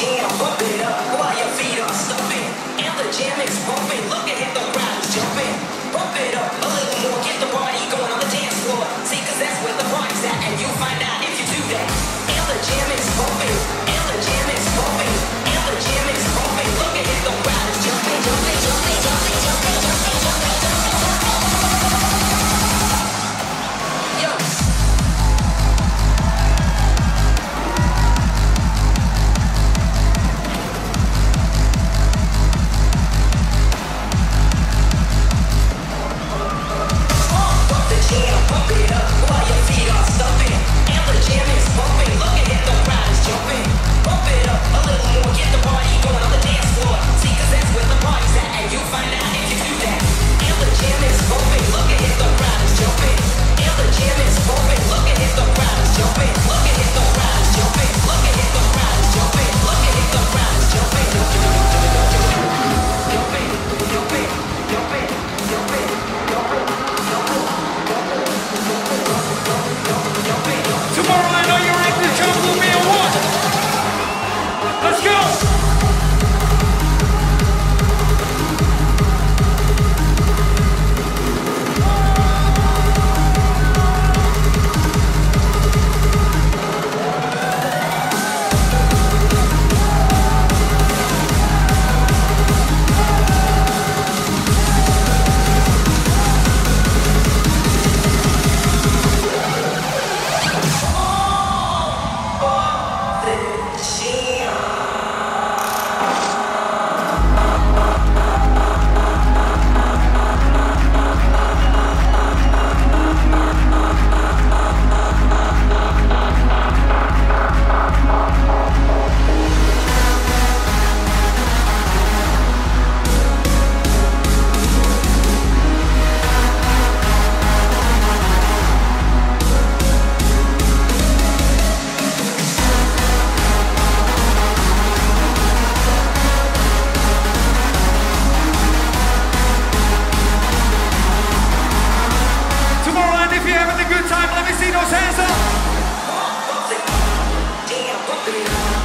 jam, pump it up while your feet are stumping. And the jam is bumping. Look be lost.